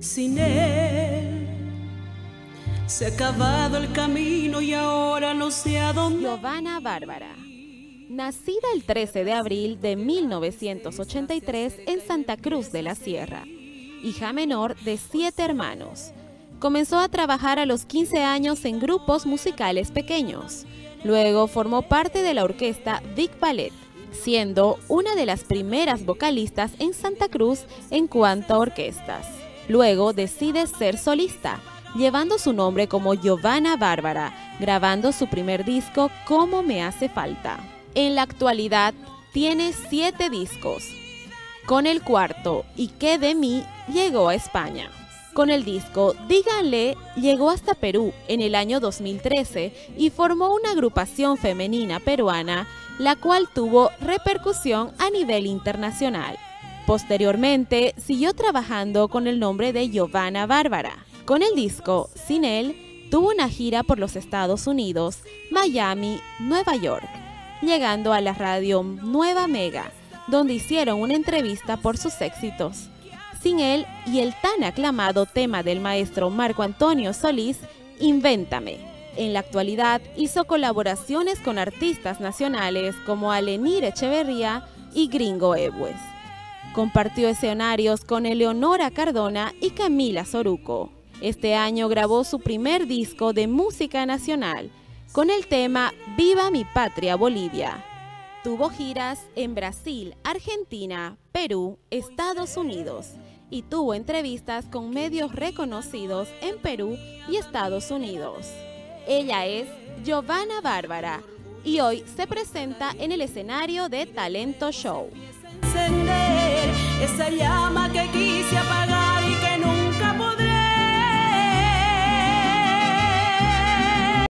Sin él se ha acabado el camino y ahora no sé a dónde. Giovanna Bárbara. Nacida el 13 de abril de 1983 en Santa Cruz de la Sierra, hija menor de siete hermanos. Comenzó a trabajar a los 15 años en grupos musicales pequeños. Luego formó parte de la orquesta Big Ballet, siendo una de las primeras vocalistas en Santa Cruz en cuanto a orquestas. Luego decide ser solista, llevando su nombre como Giovanna Bárbara, grabando su primer disco Cómo me hace falta. En la actualidad tiene siete discos. Con el cuarto, ¿Y qué de mí?, llegó a España. Con el disco Díganle llegó hasta Perú en el año 2013 y formó una agrupación femenina peruana, la cual tuvo repercusión a nivel internacional. Posteriormente, siguió trabajando con el nombre de Giovanna Bárbara. Con el disco Sin él, tuvo una gira por los Estados Unidos, Miami, Nueva York, llegando a la radio Nueva Mega, donde hicieron una entrevista por sus éxitos sin él y el tan aclamado tema del maestro Marco Antonio Solís, Invéntame. En la actualidad hizo colaboraciones con artistas nacionales como Alenir Echeverría y Gringo Ebues. Compartió escenarios con Eleonora Cardona y Camila Soruco. Este año grabó su primer disco de música nacional con el tema Viva mi patria Bolivia. Tuvo giras en Brasil, Argentina, Perú, Estados Unidos y tuvo entrevistas con medios reconocidos en Perú y Estados Unidos. Ella es Giovanna Bárbara y hoy se presenta en el escenario de Talento Show.